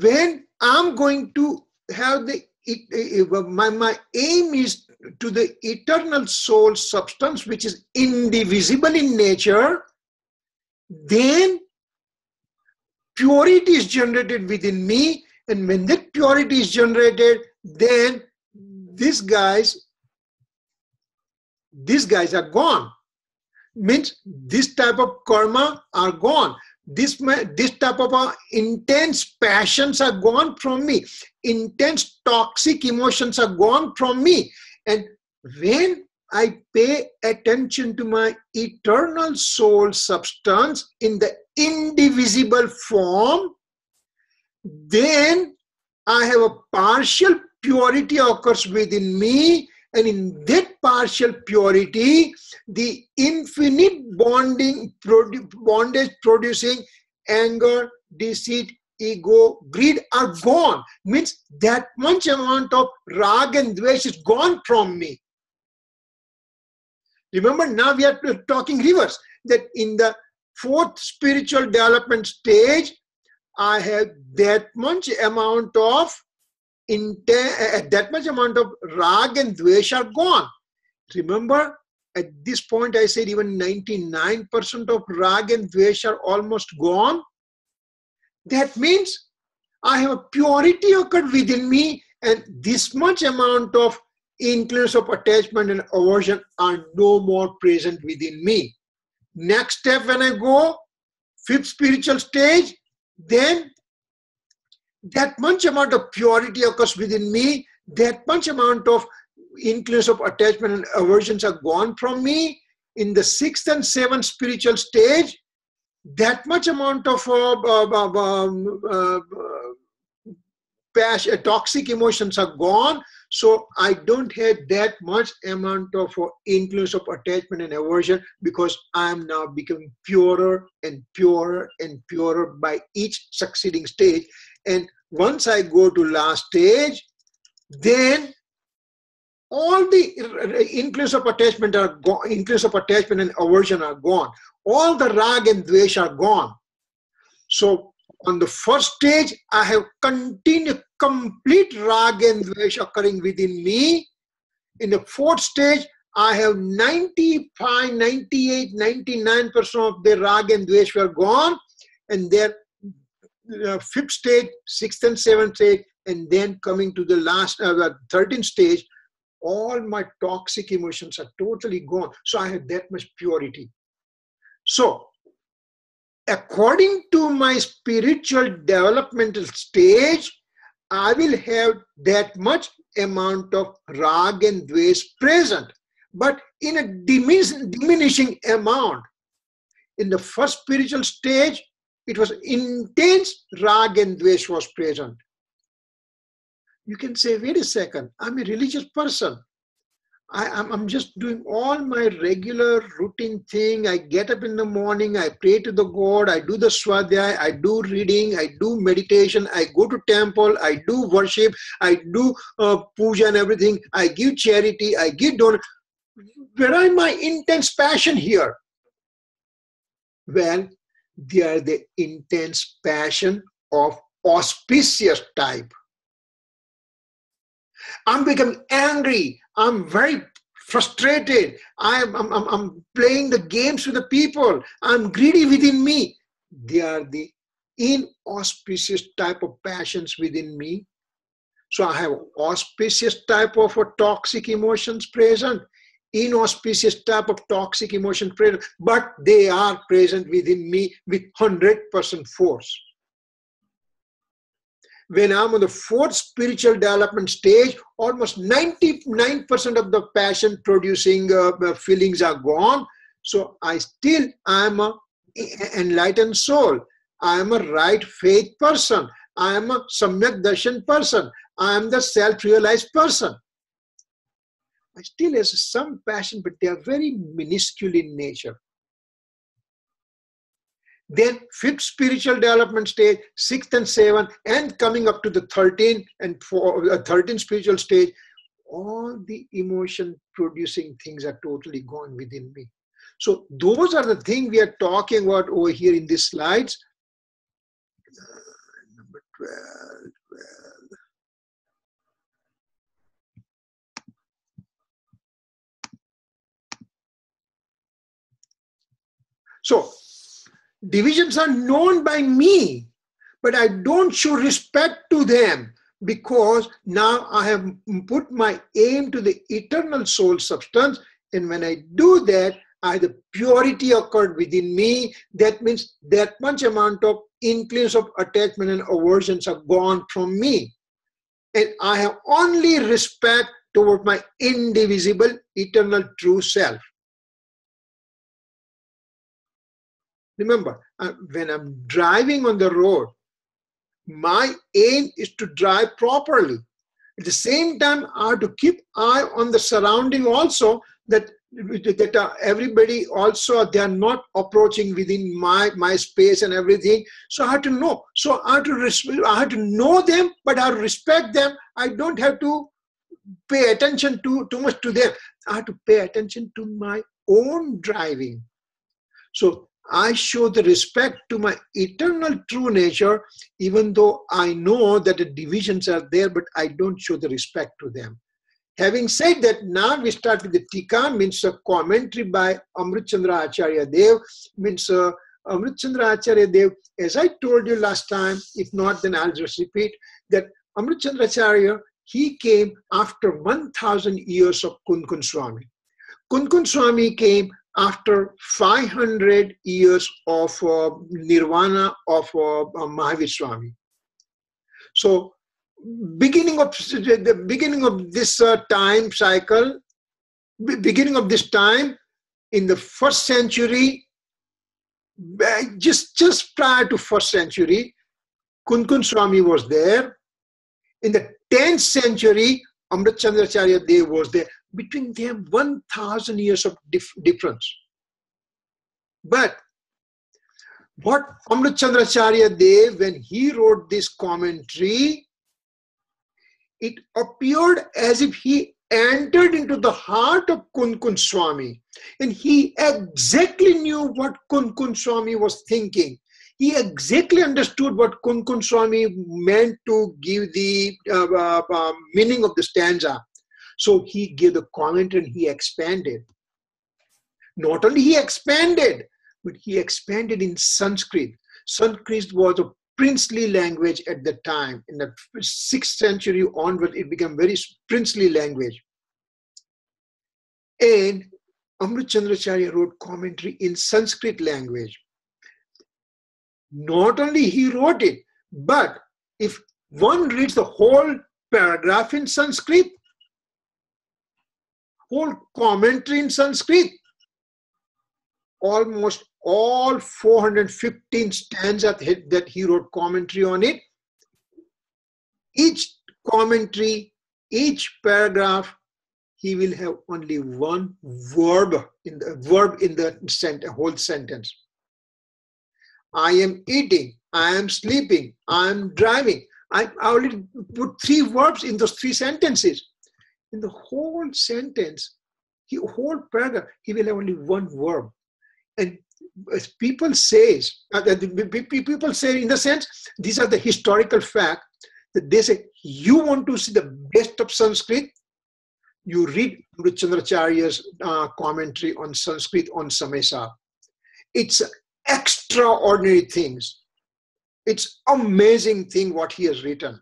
when I'm going to have the it, eh, eh, my, my aim is to the eternal soul substance which is indivisible in nature then purity is generated within me and when that purity is generated then these guys these guys are gone. Means this type of karma are gone. This this type of uh, intense passions are gone from me. Intense toxic emotions are gone from me. And when i pay attention to my eternal soul substance in the indivisible form then i have a partial purity occurs within me and in that partial purity, the infinite bonding, bondage producing anger, deceit, ego, greed are gone. Means that much amount of rag and dvesh is gone from me. Remember, now we are talking reverse. That in the fourth spiritual development stage, I have that much amount of intent, eh, eh, that much amount of rag and dvesh are gone. Remember, at this point I said even 99% of rag and dvesh are almost gone. That means I have a purity occurred within me and this much amount of inclusions of attachment and aversion are no more present within me. Next step when I go, fifth spiritual stage, then that much amount of purity occurs within me, that much amount of influence of attachment and aversions are gone from me. In the sixth and seventh spiritual stage, that much amount of uh, uh, um, uh, passion, toxic emotions are gone. So I don't have that much amount of uh, influence of attachment and aversion because I am now becoming purer and purer and purer by each succeeding stage. And once I go to last stage, then all the increase of attachment are gone, increase of attachment and aversion are gone. All the rag and dvesh are gone. So on the first stage, I have continued complete rag and dvesh occurring within me. In the fourth stage, I have 95, 98, 99% of the rag and dvesh were gone. And there uh, fifth stage, sixth and seventh stage, and then coming to the last, uh, the 13th stage, all my toxic emotions are totally gone. So I have that much purity. So, according to my spiritual developmental stage, I will have that much amount of rag and dvesh present, but in a diminishing amount. In the first spiritual stage, it was intense rag and dvesh was present. You can say, wait a second, I'm a religious person. I, I'm just doing all my regular routine thing. I get up in the morning, I pray to the God, I do the swadhyay, I do reading, I do meditation, I go to temple, I do worship, I do uh, puja and everything. I give charity, I give donation. Where are my intense passion here? Well, they are the intense passion of auspicious type. I'm becoming angry. I'm very frustrated. I'm, I'm, I'm playing the games with the people. I'm greedy within me. They are the inauspicious type of passions within me. So I have auspicious type of toxic emotions present. inauspicious type of toxic emotion present, but they are present within me with 100% force. When I'm on the fourth spiritual development stage, almost 99% of the passion producing uh, uh, feelings are gone. So I still I am a enlightened soul. I am a right faith person. I am a samyak darshan person. I am the self-realized person. I still have some passion, but they are very minuscule in nature. Then fifth spiritual development stage, sixth and seventh, and coming up to the 13 and four, uh, 13 spiritual stage, all the emotion producing things are totally gone within me. So those are the things we are talking about over here in these slides. Uh, number 12, 12. So divisions are known by me, but I don't show respect to them because now I have put my aim to the eternal soul substance. And when I do that, I the purity occurred within me. That means that much amount of inclines of attachment and aversions are gone from me. And I have only respect toward my indivisible, eternal, true self. Remember, uh, when I'm driving on the road, my aim is to drive properly. At the same time, I have to keep eye on the surrounding also that that uh, everybody also they are not approaching within my my space and everything. So I have to know. So I have to respect, I have to know them, but I respect them. I don't have to pay attention to too much to them. I have to pay attention to my own driving. So I show the respect to my eternal true nature, even though I know that the divisions are there, but I don't show the respect to them. Having said that, now we start with the Tika, means a commentary by Amrit Chandra Acharya Dev, means uh, Amrit Chandra Acharya Dev, as I told you last time, if not, then I'll just repeat that Amrit Chandra Acharya, he came after 1000 years of Kundkund Swami. Kundkund Swami came after 500 years of uh, nirvana of uh, Mahavir Swami. So, beginning of the beginning of this uh, time cycle, beginning of this time in the first century, just just prior to first century, Kundkund Swami was there. In the 10th century, Amrit Chandracharya Dev was there between them 1000 years of dif- difference but what Amrit Chandracharya Dev, when he wrote this commentary, it appeared as if he entered into the heart of Kundkund Swami and he exactly knew what Kundkund Swami was thinking. He exactly understood what Kundkund Swami meant to give the uh, uh, uh, meaning of the stanza. So he gave the comment and he expanded. Not only he expanded, but he expanded in Sanskrit. Sanskrit was a princely language at the time. In the 6th century onward, it became very princely language. And Amrit Chandracharya wrote commentary in Sanskrit language. Not only he wrote it, but if one reads the whole paragraph in Sanskrit, whole commentary in Sanskrit. Almost all 415 stanzas that he wrote commentary on it. Each commentary, each paragraph, he will have only one verb in the verb in the sent, whole sentence. I am eating, I am sleeping, I am driving. I I only put three verbs in those three sentences in the whole sentence, he, whole paragraph, he will have only one verb. And as people say, uh, people say in the sense, these are the historical fact that they say, you want to see the best of Sanskrit, you read Chandracharya's uh, commentary on Sanskrit on Samaysar. It's extraordinary things. It's amazing thing what he has written.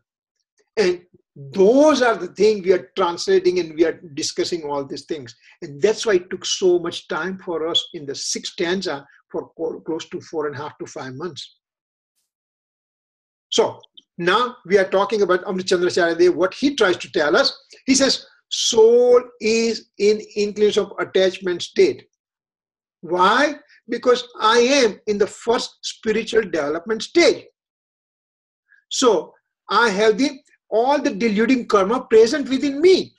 And those are the things we are translating and we are discussing all these things. And that's why it took so much time for us in the sixth stanza for close to four and a half to five months. So now we are talking about Amrit Chandracharya what he tries to tell us. He says, soul is in inclination of attachment state. Why? Because I am in the first spiritual development stage. So I have the all the deluding karma present within me.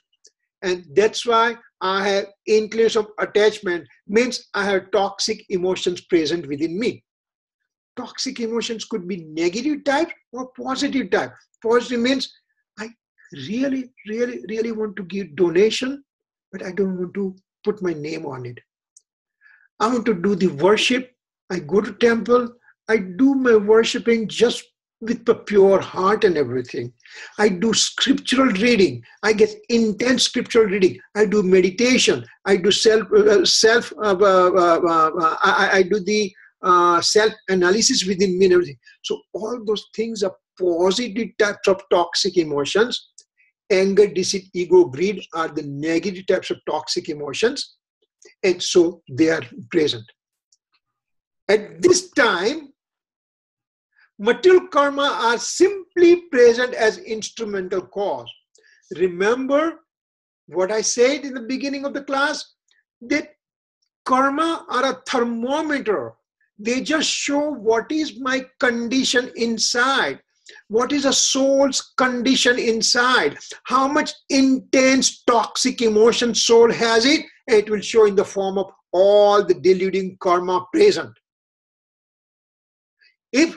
And that's why I have inclination of attachment, means I have toxic emotions present within me. Toxic emotions could be negative type or positive type. Positive means I really, really, really want to give donation, but I don't want to put my name on it. I want to do the worship. I go to temple. I do my worshiping just with a pure heart and everything. I do scriptural reading. I get intense scriptural reading. I do meditation. I do self uh, self. Uh, uh, uh, uh I, I, do the uh, self analysis within me and everything. So all those things are positive types of toxic emotions. Anger, deceit, ego, greed are the negative types of toxic emotions, and so they are present. At this time, material karma are simply present as instrumental cause. Remember what I said in the beginning of the class that karma are a thermometer. They just show what is my condition inside. What is a soul's condition inside? How much intense toxic emotion soul has it? It will show in the form of all the deluding karma present. If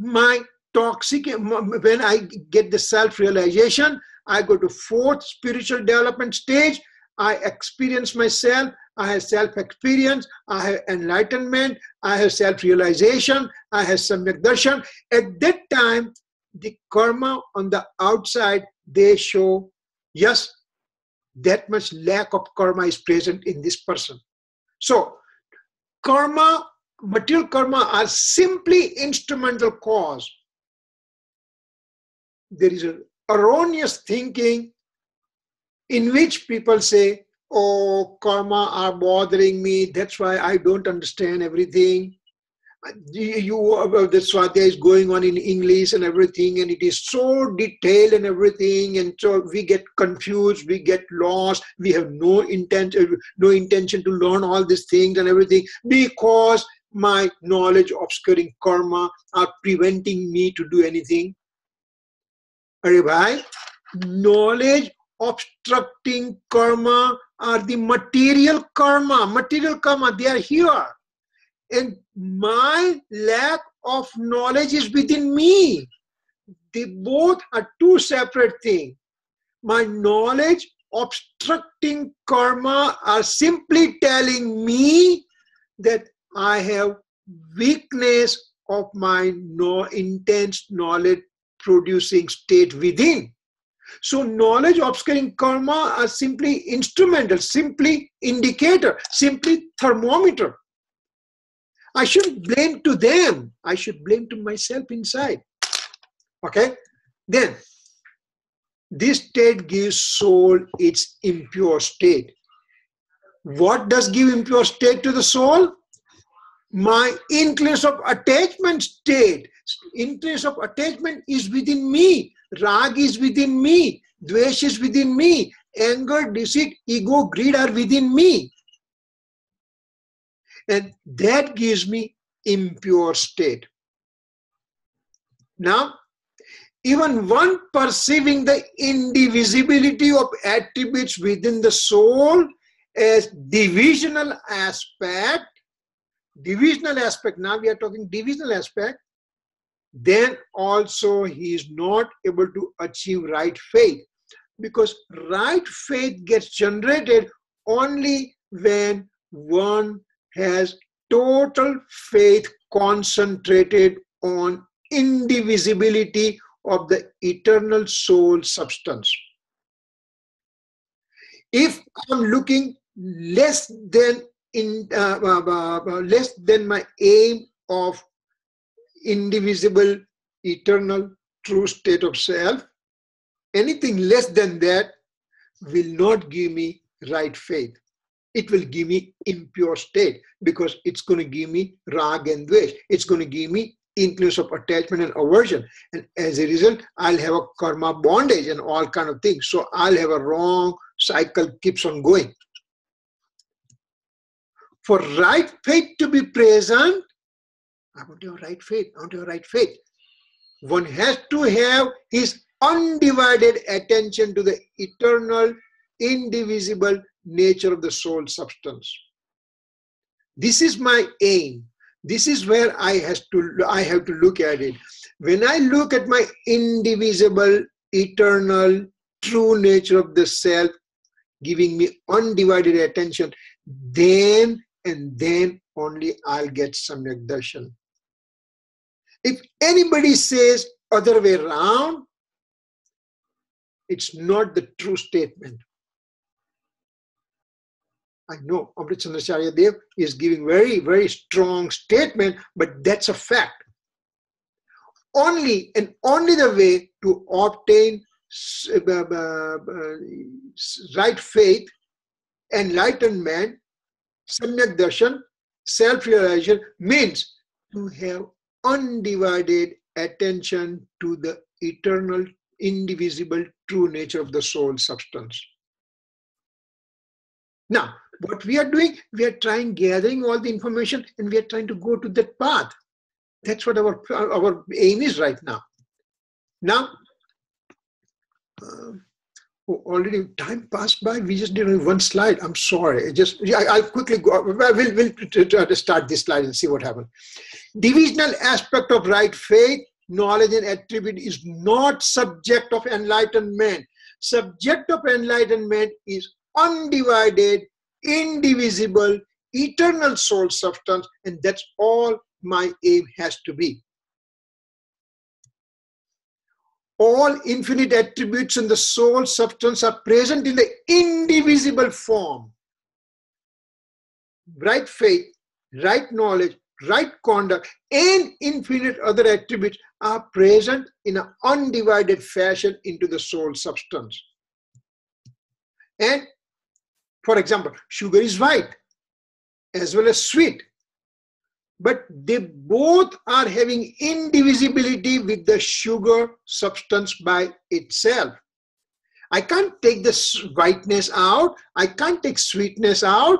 my toxic when i get the self realization i go to fourth spiritual development stage. I experience myself. I have self experience i have enlightenment. I have self realization i have samyak darshan. At that time the karma on the outside they show yes that much lack of karma is present in this person. So karma material karma are simply instrumental cause. There is an erroneous thinking in which people say, oh, karma are bothering me, that's why I don't understand everything. You, uh, the Swadhyaya is going on in English and everything, and it is so detailed and everything, and so we get confused, we get lost, we have no intent, no intention to learn all these things and everything because my knowledge obscuring karma are preventing me to do anything. Are knowledge obstructing karma are the material karma. Material karma, they are here. And my lack of knowledge is within me. They both are two separate things. My knowledge obstructing karma are simply telling me that I have weakness of my no intense knowledge producing state within. So knowledge obscuring karma are simply instrumental, simply indicator, simply thermometer. I shouldn't blame to them. I should blame to myself inside. Okay? Then, this state gives soul its impure state. What does give impure state to the soul? My increase of attachment state increase of attachment is within me. Rag is within me. Dvesh is within me. Anger deceit ego greed are within me. And that gives me impure state. Now even one perceiving the indivisibility of attributes within the soul as divisional aspect divisional aspect, now we are talking divisional aspect, then also he is not able to achieve right faith because right faith gets generated only when one has total faith concentrated on indivisibility of the eternal soul substance. If I'm looking less than in uh, uh, uh, less than my aim of indivisible eternal true state of self anything less than that will not give me right faith. It will give me impure state because it's going to give me rag and dvesh. It's going to give me influence of attachment and aversion. And as a result, I'll have a karma bondage and all kind of things. So I'll have a wrong cycle keeps on going. For right faith to be present, I want your right faith. I want have right faith. One has to have his undivided attention to the eternal, indivisible nature of the soul substance. This is my aim. This is where I has to I have to look at it. When I look at my indivisible, eternal, true nature of the self, giving me undivided attention, then and then only I'll get samyak darshan. If anybody says other way around, it's not the true statement. I know Amrit Chandracharya Dev is giving very, very strong statement, but that's a fact. Only and only the way to obtain uh, right faith, enlightenment, samyak darshan, self-realization means to have undivided attention to the eternal, indivisible, true nature of the soul substance. Now, what we are doing, we are trying gathering all the information and we are trying to go to that path. That's what our, our aim is right now. Now, uh, already time passed by. We just did one slide. I'm sorry. I just I, will quickly go. We'll, we'll try to start this slide and see what happens. Divisional aspect of right faith, knowledge, and attribute is not subject of enlightenment. Subject of enlightenment is undivided indivisible, eternal soul substance, and that's all my aim has to be. All infinite attributes in the soul substance are present in the indivisible form. Right faith, right knowledge, right conduct, and infinite other attributes are present in an undivided fashion into the soul substance. And for example, sugar is white as well as sweet. But they both are having indivisibility with the sugar substance by itself. I can't take the whiteness out. I can't take sweetness out.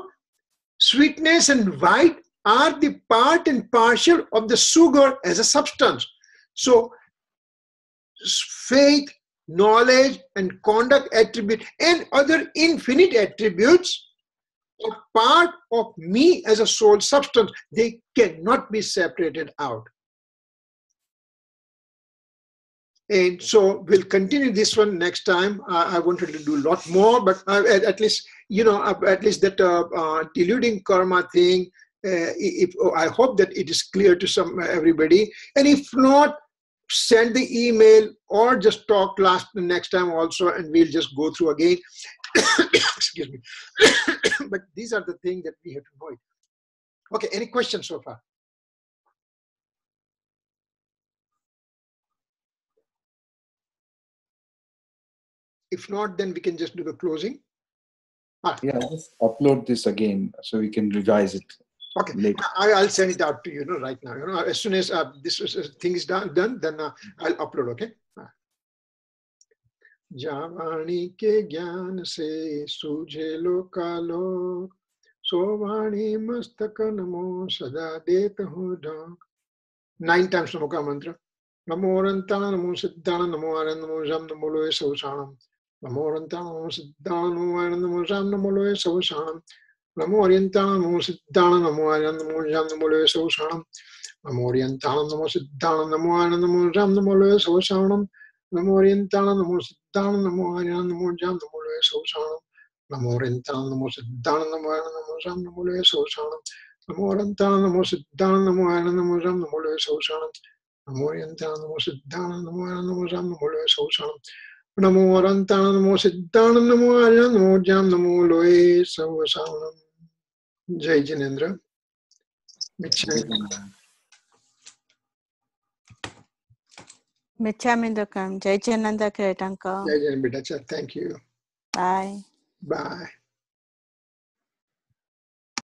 Sweetness and white are the part and partial of the sugar as a substance. So, faith knowledge and conduct attribute and other infinite attributes are part of me as a soul substance. They cannot be separated out. And so we'll continue this one next time. Uh, I wanted to do a lot more, but uh, at, at, least, you know, uh, at least that uh, uh, deluding karma thing, uh, if, oh, I hope that it is clear to some everybody. And if not, send the email or just talk last next time also and we'll just go through again [coughs] excuse me [coughs] but these are the things that we have to avoid okay any questions so far if not then we can just do the closing ah. yeah just upload this again so we can revise it Okay, later. I, will send it out to you, you know, right now. You know, as soon as uh, this uh, thing is done, done then uh, I'll upload. Okay. जावाणी के ज्ञान से सूझे लोकालो। सोवाणी मस्तक नमो सदा देत हूँ ढोक। Nine times नमो का मंत्र। नमो रंताण नमो सिद्धाण नमो आनंद, नमो जाम, नमो लोए सवसाणम नमो रंताण नमो सिद्धाण नमो आनंद, नमो जाम, नमो लोए सवसाणम नमो ओरियंताण नमो सिद्धाण नमो आनंद, नमो जाम, नमो लोय सवसाणम नमो ओरियंताण नमो सिद्धाण नमो आनंद, नमो जाम, नमो लोय सवसाणम नमो ओरियंताण नमो सिद्धाण नमो आनंद नमो जाम नमो लोय सवसाणम नमो ओरियंताण नमो सिद्धाण नमो आनंद नमो जाम नमो लोय सवसाणम नमो ओरियंताण नमो सिद्धाण नमो आनंद नमो जाम नमो लोय सवसाणम नमो ओरियंताण नमो सिद्धाण नमो आनंद नमो जाम नमो लोय सवसाणम नमो अरंताण नमो सिद्धाण नमो आर्य नमो जाम नमो लोए सवसाणम जय Jinendra Mitchamindakam. Jai Jananda Kirat, uncle. Jai Jananda. Thank you. Bye. Bye.